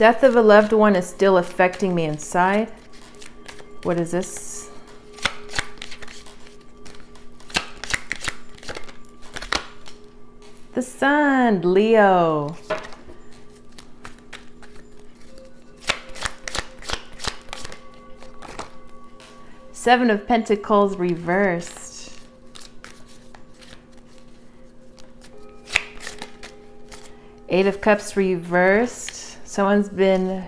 Death of a loved one is still affecting me inside. What is this? The sun, Leo. Seven of Pentacles reversed. Eight of Cups reversed. Someone's been,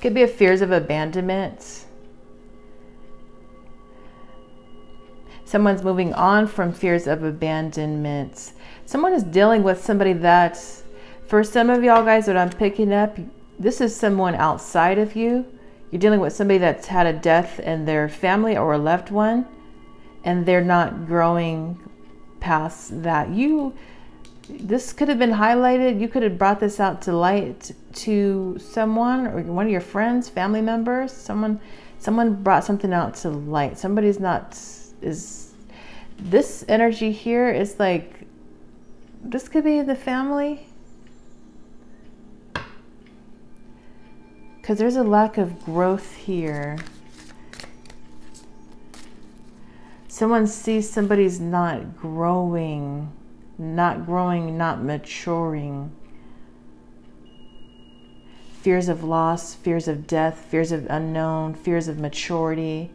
could be a fears of abandonment. Someone's moving on from fears of abandonment. Someone is dealing with somebody that, for some of y'all guys that I'm picking up, this is someone outside of you you're dealing with somebody that's had a death in their family or a loved one, and they're not growing past that. You, this could have been highlighted. You could have brought this out to light to someone or one of your friends, family members. Someone, someone brought something out to light. Somebody's not is. This energy here is like. This could be the family because there's a lack of growth here. Someone sees somebody's not growing, not growing, not maturing. Fears of loss, fears of death, fears of unknown, fears of maturity.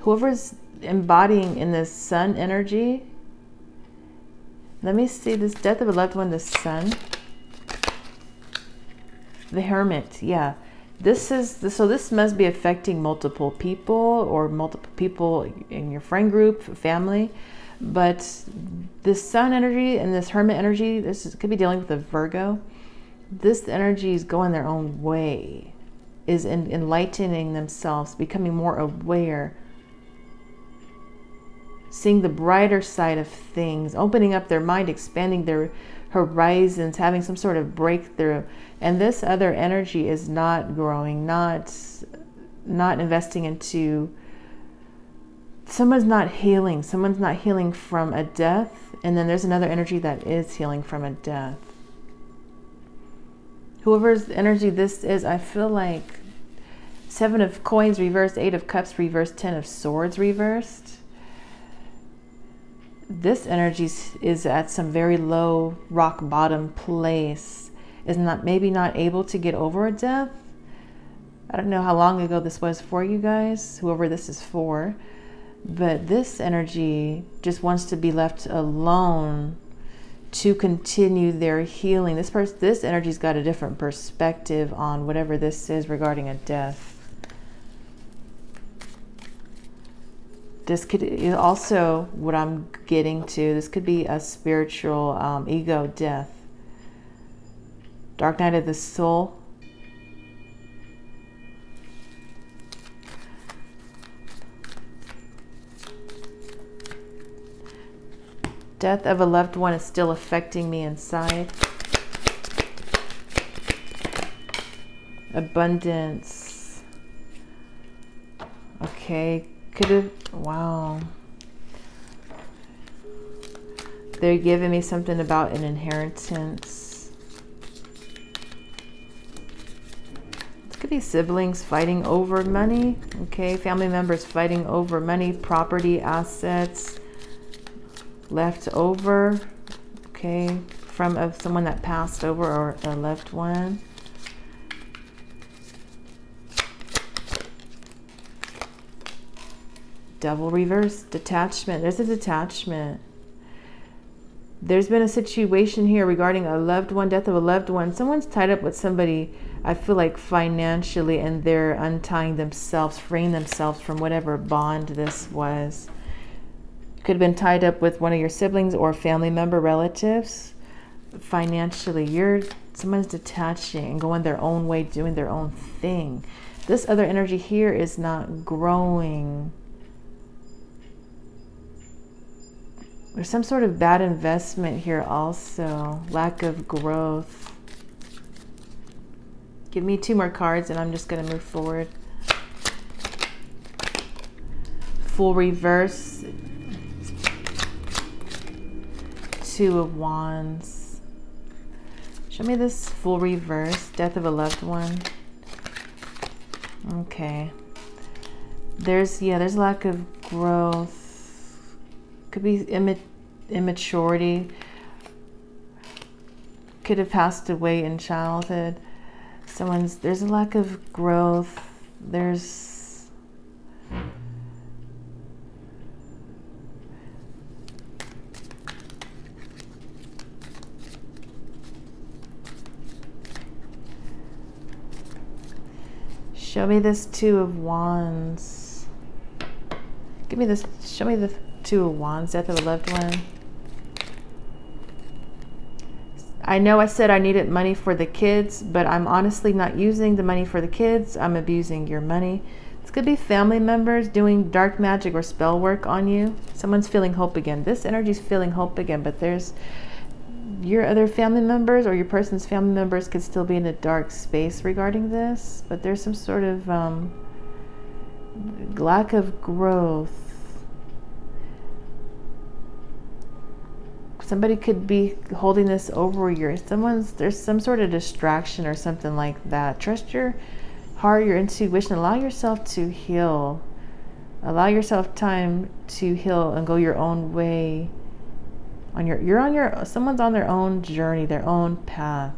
Whoever's embodying in this sun energy, let me see this death of a loved one, the sun. The Hermit, yeah. This is, so this must be affecting multiple people or multiple people in your friend group, family. But this sun energy and this hermit energy, this is, could be dealing with a Virgo. This energy is going their own way, is in, enlightening themselves, becoming more aware, seeing the brighter side of things, opening up their mind, expanding their horizons, having some sort of breakthrough. And this other energy is not growing, not not investing into someone's not healing. Someone's not healing from a death. And then there's another energy that is healing from a death. Whoever's energy this is, I feel like Seven of coins reversed, Eight of cups reversed, Ten of swords reversed this energy is at some very low rock bottom place. Is not maybe not able to get over a death. I don't know how long ago this was for you guys whoever this is for but this energy just wants to be left alone to continue their healing. This person this energy's got a different perspective on whatever this is regarding a death this could also what i'm getting to this could be a spiritual um, ego death. Dark night of the soul. Death of a loved one is still affecting me inside. Abundance. Okay could have, wow. They're giving me something about an inheritance. It could be siblings fighting over money. Okay, family members fighting over money, property, assets left over. Okay, from of someone that passed over or a left one. Devil reverse, detachment. There's a detachment. There's been a situation here regarding a loved one, death of a loved one. Someone's tied up with somebody, I feel like financially, and they're untying themselves, freeing themselves from whatever bond this was. Could have been tied up with one of your siblings or family member relatives. Financially, you're someone's detaching and going their own way, doing their own thing. This other energy here is not growing There's some sort of bad investment here also. Lack of growth. Give me two more cards and I'm just going to move forward. Fool reverse. Two of Wands. Show me this Fool reverse, death of a loved one. Okay. There's, yeah, there's lack of growth. Could be immaturity. Could have passed away in childhood. Someone's, there's a lack of growth. There's, Show me this Two of Wands. Give me this, show me the Two of Wands, death of a loved one. I know I said I needed money for the kids, but I'm honestly not using the money for the kids. I'm abusing your money. This could be family members doing dark magic or spell work on you. Someone's feeling hope again. This energy's feeling hope again, but there's your other family members or your person's family members could still be in a dark space regarding this, but there's some sort of um, lack of growth. Somebody could be holding this over your someone's there's some sort of distraction or something like that. Trust your heart, your intuition. Allow yourself to heal. Allow yourself time to heal and go your own way on your you're on your someone's on their own journey their own path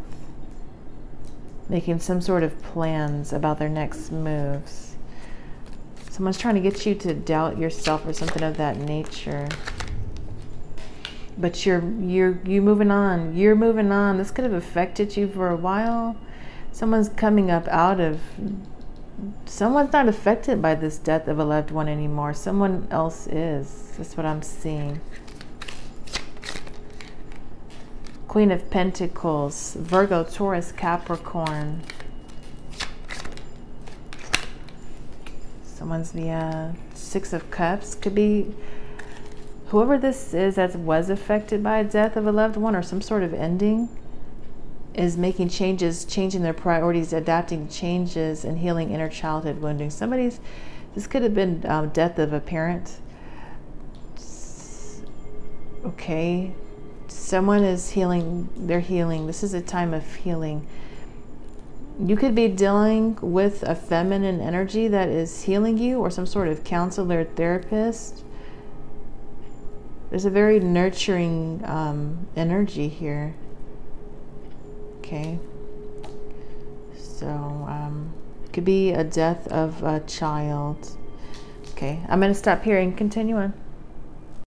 making some sort of plans about their next moves someone's trying to get you to doubt yourself or something of that nature but you're you're you moving on you're moving on. This could have affected you for a while. Someone's coming up out of someone's not affected by this death of a loved one anymore. Someone else is. That's what i'm seeing. Queen of Pentacles, Virgo, Taurus, Capricorn. Someone's the Six of Cups. Could be whoever this is that was affected by a death of a loved one or some sort of ending is making changes, changing their priorities, adapting changes, and healing inner childhood wounding. Somebody's, this could have been um, death of a parent. Okay, someone is healing, they're healing. This is a time of healing. You could be dealing with a feminine energy that is healing you or some sort of counselor, therapist. There's a very nurturing um, energy here. Okay. So, um, could be a death of a child. Okay, I'm going to stop here and continue on.